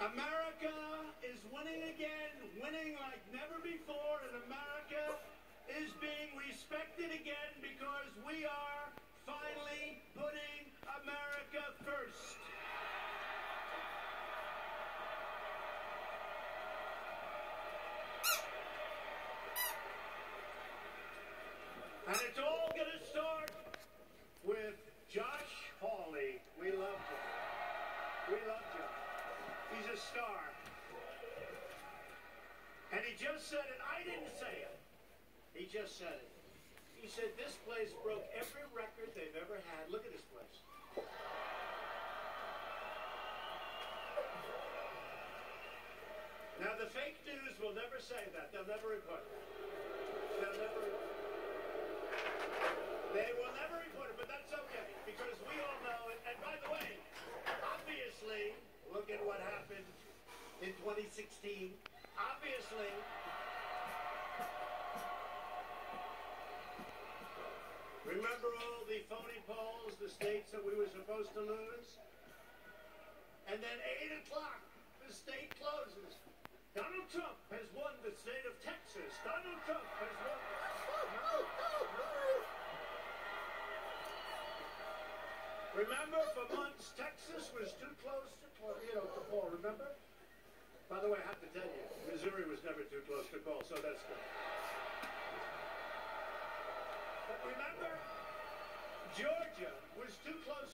America is winning again, winning like never before, and America is being respected again because we are finally putting America first. And it's all going to start with Josh Hawley. We love him. We love Josh. He's a star. And he just said it. I didn't say it. He just said it. He said this place broke every record they've ever had. Look at this place. Now the fake news will never say that. They'll never report it. They'll never. They will never report it, but that's okay because we all know it. And by the way, obviously, look at what happened in 2016. Obviously. Remember all the phony polls, the states that we were supposed to lose? And then 8 o'clock, the state closes. Donald Trump has won the state of Texas. Donald Trump has won. Remember, for months, Texas was too close to, you know, to call. Remember? By the way, I have to tell you, Missouri was never too close to call, so that's good. But remember, Georgia was too close.